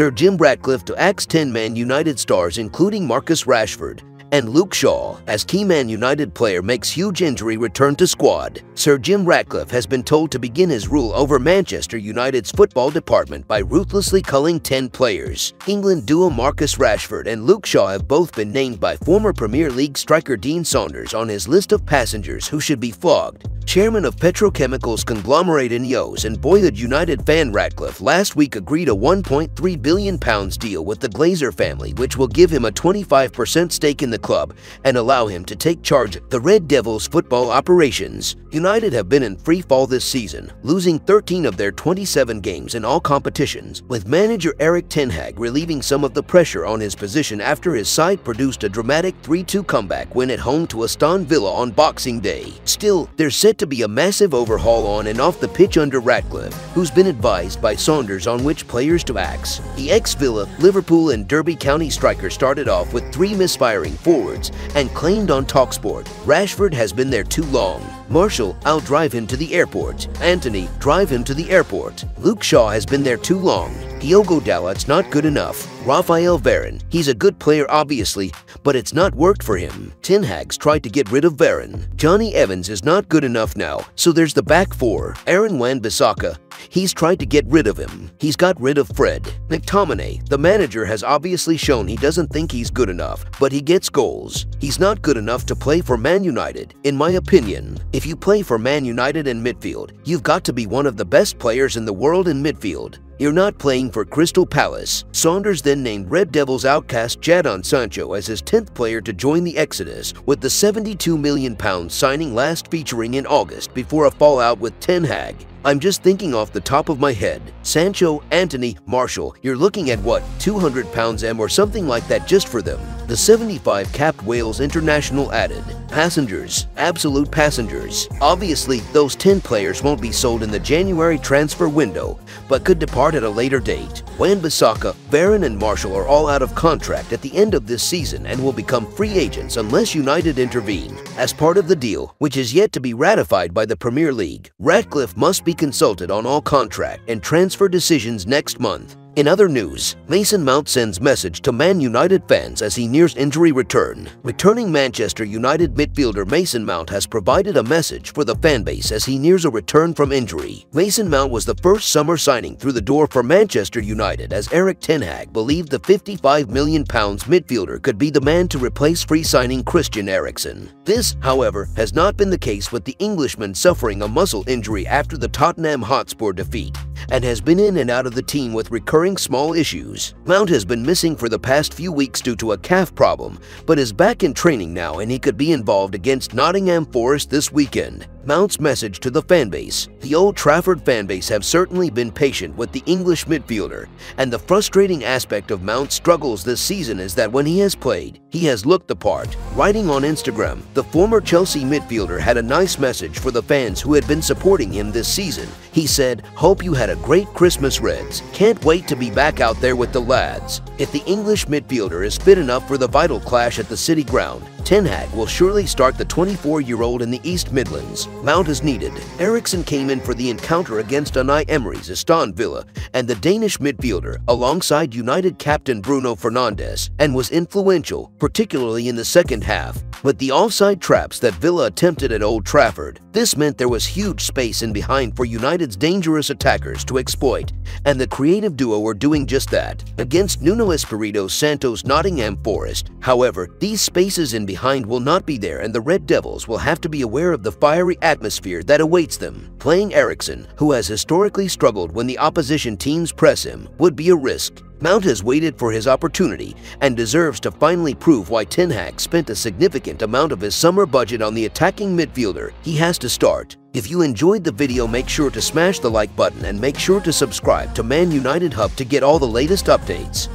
Sir Jim Ratcliffe to axe 10 Man United stars including Marcus Rashford, and Luke Shaw, as key Man United player makes huge injury return to squad. Sir Jim Ratcliffe has been told to begin his rule over Manchester United's football department by ruthlessly culling 10 players. England duo Marcus Rashford and Luke Shaw have both been named by former Premier League striker Dean Saunders on his list of passengers who should be flogged. Chairman of petrochemicals conglomerate Ineos and boyhood United fan Ratcliffe last week agreed a £1.3 billion deal with the Glazer family which will give him a 25% stake in the club and allow him to take charge of the Red Devils football operations. United have been in free fall this season, losing 13 of their 27 games in all competitions, with manager Erik Ten Hag relieving some of the pressure on his position after his side produced a dramatic 3-2 comeback win at home to Aston Villa on Boxing Day. Still, there's set to be a massive overhaul on and off the pitch under Ratcliffe, who's been advised by Saunders on which players to axe. The ex-Villa, Liverpool and Derby County striker started off with three misfiring forwards and claimed on TalkSport, Rashford has been there too long. Martial, I'll drive him to the airport. Antony, drive him to the airport. Luke Shaw has been there too long. Diogo Dalot's not good enough. Rafael Varane, he's a good player obviously, but it's not worked for him. Ten Hag's tried to get rid of Varane. Jonny Evans is not good enough now, so there's the back four. Aaron Wan-Bissaka, he's tried to get rid of him. He's got rid of Fred. McTominay, the manager has obviously shown he doesn't think he's good enough, but he gets goals. He's not good enough to play for Man United, in my opinion. If you play for Man United in midfield, you've got to be one of the best players in the world in midfield. You're not playing for Crystal Palace. Saunders then named Red Devils outcast Jadon Sancho as his 10th player to join the Exodus, with the £72 million signing last featuring in August before a fallout with Ten Hag. I'm just thinking off the top of my head. Sancho, Antony, Martial, you're looking at what, 200 pounds M or something like that just for them. The 75 capped Wales International added. Passengers, absolute passengers. Obviously, those 10 players won't be sold in the January transfer window, but could depart at a later date. Wan-Bissaka, Varane and Martial are all out of contract at the end of this season and will become free agents unless United intervene. As part of the deal, which is yet to be ratified by the Premier League, Ratcliffe must be consulted on all contract and transfer decisions next month. In other news, Mason Mount sends message to Man United fans as he nears injury return. Returning Manchester United midfielder Mason Mount has provided a message for the fanbase as he nears a return from injury. Mason Mount was the first summer signing through the door for Manchester United as Erik Ten Hag believed the £55 million midfielder could be the man to replace free signing Christian Eriksen. This, however, has not been the case with the Englishman suffering a muscle injury after the Tottenham Hotspur defeat and has been in and out of the team with recurring small issues. Mount has been missing for the past few weeks due to a calf problem, but is back in training now and he could be involved against Nottingham Forest this weekend. Mount's message to the fanbase. The Old Trafford fanbase have certainly been patient with the English midfielder, and the frustrating aspect of Mount's struggles this season is that when he has played, he has looked the part. Writing on Instagram, the former Chelsea midfielder had a nice message for the fans who had been supporting him this season. He said, Hope you had a great Christmas, Reds. Can't wait to be back out there with the lads. If the English midfielder is fit enough for the vital clash at the City Ground, Ten Hag will surely start the 24-year-old in the East Midlands. Mount is needed. Eriksen came in for the encounter against Unai Emery's Aston Villa and the Danish midfielder alongside United captain Bruno Fernandes and was influential, particularly in the second half. With the offside traps that Villa attempted at Old Trafford, this meant there was huge space in behind for United's dangerous attackers to exploit, and the creative duo were doing just that. Against Nuno Espirito Santos Nottingham Forest, however, these spaces in behind will not be there and the Red Devils will have to be aware of the fiery atmosphere that awaits them. Playing Eriksen, who has historically struggled when the opposition teams press him, would be a risk. Mount has waited for his opportunity and deserves to finally prove why Ten Hag spent a significant amount of his summer budget on the attacking midfielder. He has to start. If you enjoyed the video make sure to smash the like button and make sure to subscribe to Man United Hub to get all the latest updates.